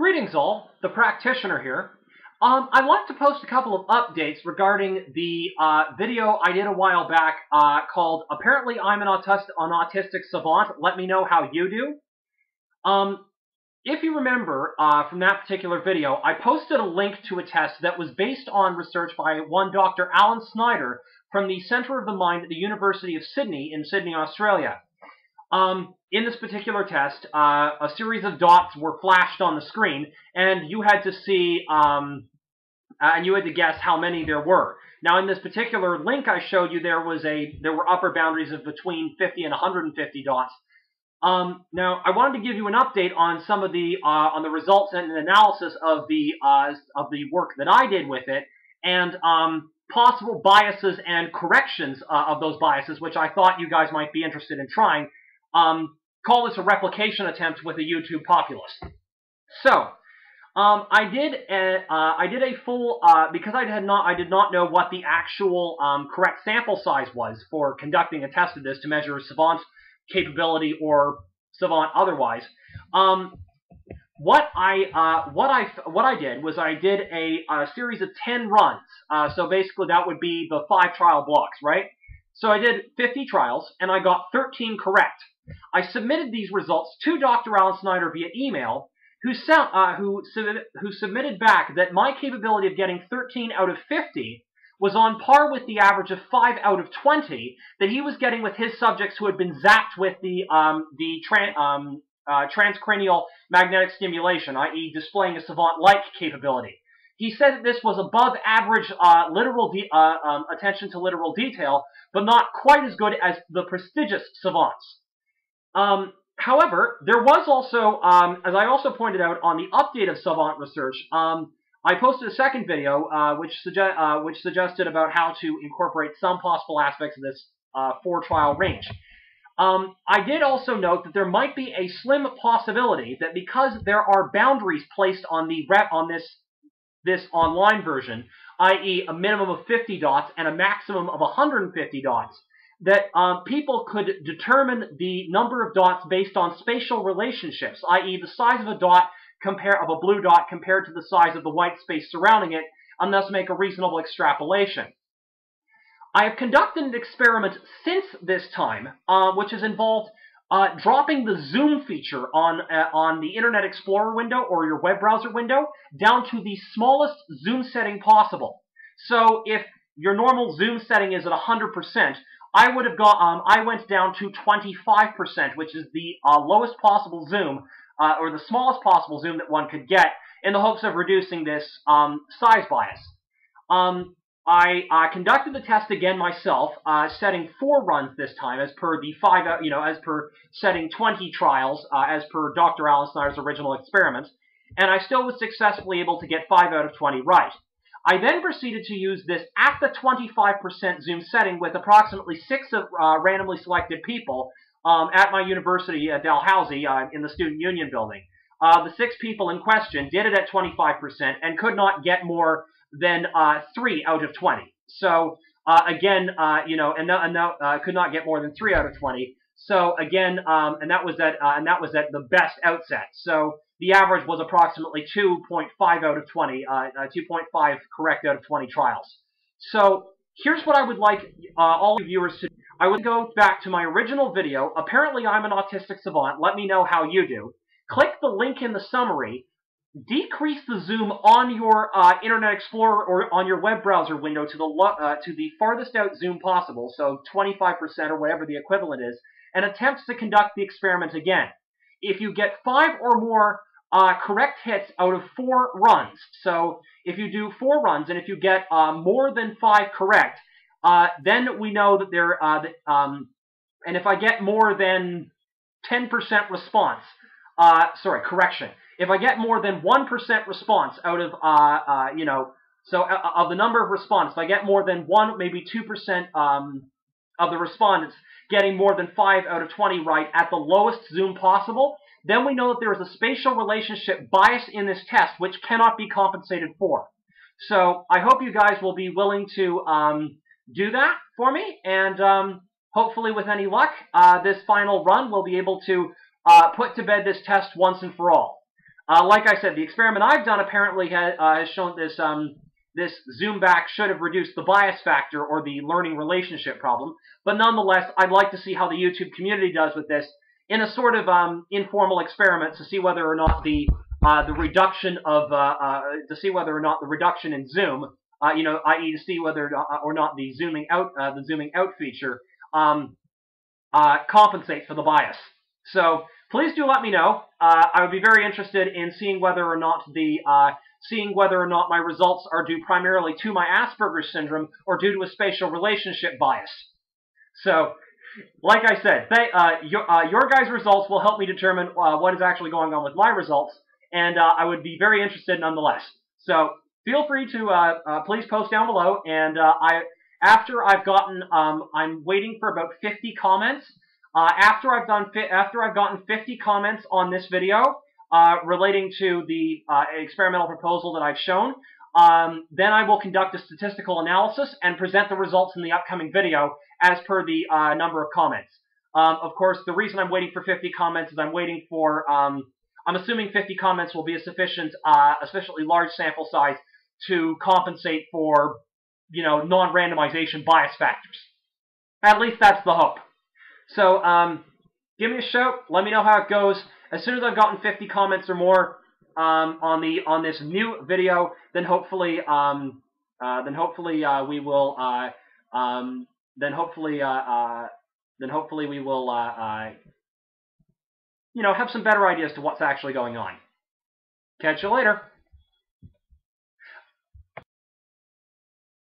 Greetings all, the practitioner here. Um, I'd like to post a couple of updates regarding the uh, video I did a while back uh, called Apparently I'm an, Autist an Autistic Savant, Let Me Know How You Do. Um, if you remember uh, from that particular video, I posted a link to a test that was based on research by one Dr. Alan Snyder from the Centre of the Mind at the University of Sydney in Sydney, Australia. Um, in this particular test, uh, a series of dots were flashed on the screen, and you had to see, um, uh, and you had to guess how many there were. Now, in this particular link I showed you, there was a there were upper boundaries of between 50 and 150 dots. Um, now, I wanted to give you an update on some of the uh, on the results and an analysis of the uh, of the work that I did with it, and um, possible biases and corrections uh, of those biases, which I thought you guys might be interested in trying. Um, call this a replication attempt with a YouTube populace. So, um, I did a, uh, I did a full uh, because I had not I did not know what the actual um, correct sample size was for conducting a test of this to measure savant capability or savant otherwise. Um, what I uh, what I what I did was I did a, a series of ten runs. Uh, so basically that would be the five trial blocks, right? So I did 50 trials and I got 13 correct. I submitted these results to Dr. Alan Snyder via email, who, sent, uh, who, who submitted back that my capability of getting 13 out of 50 was on par with the average of 5 out of 20 that he was getting with his subjects who had been zapped with the, um, the tran um, uh, transcranial magnetic stimulation, i.e. displaying a savant-like capability. He said that this was above average uh, literal uh, um, attention to literal detail, but not quite as good as the prodigious savants. Um, however, there was also, um, as I also pointed out on the update of Savant Research, um, I posted a second video uh, which, suge uh, which, suggested about how to incorporate some possible aspects of this uh, four trial range. Um, I did also note that there might be a slim possibility that because there are boundaries placed on the rep on this this online version, i.e. a minimum of 50 dots and a maximum of 150 dots, that um, people could determine the number of dots based on spatial relationships, i.e. the size of a dot compare of a blue dot compared to the size of the white space surrounding it, and thus make a reasonable extrapolation. I have conducted an experiment since this time, uh, which has involved uh, dropping the zoom feature on uh, on the Internet Explorer window or your web browser window down to the smallest zoom setting possible. So if your normal zoom setting is at 100%, I would have got, um, I went down to 25%, which is the uh, lowest possible zoom, uh, or the smallest possible zoom that one could get, in the hopes of reducing this um, size bias. Um, I conducted the test again myself, uh, setting four runs this time, as per the five, uh, you know, as per setting 20 trials, uh, as per Dr. Alan Snyder's original experiment, and I still was successfully able to get five out of 20 right. I then proceeded to use this at the 25% zoom setting with approximately six of, uh, randomly selected people um, at my university at Dalhousie uh, in the Student Union building. Uh, the six people in question did it at 25% and could not get more than uh, three out of 20. So uh, again, uh, you know, and, and could not get more than three out of 20. So again, um, and that was at and that was at the best outset. So the average was approximately 2.5 out of 20, uh, uh 2.5 correct out of 20 trials. So here's what I would like uh, all viewers to do. I would go back to my original video. Apparently I'm an autistic savant. Let me know how you do. Click the link in the summary. Decrease the zoom on your uh, Internet Explorer or on your web browser window to the uh, to the farthest out zoom possible, so 25% or whatever the equivalent is, and attempt to conduct the experiment again. If you get five or more uh, correct hits out of four runs. So if you do four runs and if you get uh, more than five correct, uh, then we know that there. Uh, um, and if I get more than 10% response, uh, sorry, correction. If I get more than 1% response out of, uh, you know, so of the number of response, if I get more than one, maybe 2% um, of the respondents getting more than 5 out of 20 right at the lowest zoom possible, then we know that there is a spatial relationship bias in this test which cannot be compensated for. So I hope you guys will be willing to um, do that for me, and um, hopefully with any luck, uh, this final run will be able to uh, put to bed this test once and for all. Uh, like I said, the experiment I've done apparently ha uh, has shown this um, this zoom back should have reduced the bias factor or the learning relationship problem. But nonetheless, I'd like to see how the YouTube community does with this in a sort of um, informal experiment to see whether or not the uh, the reduction of uh, uh, to see whether or not the reduction in zoom, uh, you know, i.e. to see whether or not the zooming out the zooming out feature um, compensates for the bias. So please do let me know. I would be very interested in seeing whether or not the seeing whether or not my results are due primarily to my Asperger's syndrome or due to a spatial relationship bias. So, like I said, they, uh, your, uh, your guys' results will help me determine uh, what is actually going on with my results, and uh, I would be very interested nonetheless. So, feel free to uh, uh, please post down below, and I after I've gotten, um, I'm waiting for about 50 comments. after I've done, after I've gotten 50 comments on this video, relating to the experimental proposal that I've shown. Um, then I will conduct a statistical analysis and present the results in the upcoming video as per the uh, number of comments. Um, of course, the reason I'm waiting for 50 comments is I'm waiting for, um, I'm assuming 50 comments will be a sufficient, uh, a sufficiently large sample size to compensate for, you know, non-randomization bias factors. At least that's the hope. So, um, give me a shout. Let me know how it goes. As soon as I've gotten 50 comments or more um, on the on this new video, then hopefully um, uh, then hopefully uh, we will uh, um, then hopefully uh, uh, then hopefully we will uh, you know have some better ideas to what's actually going on. Catch you later.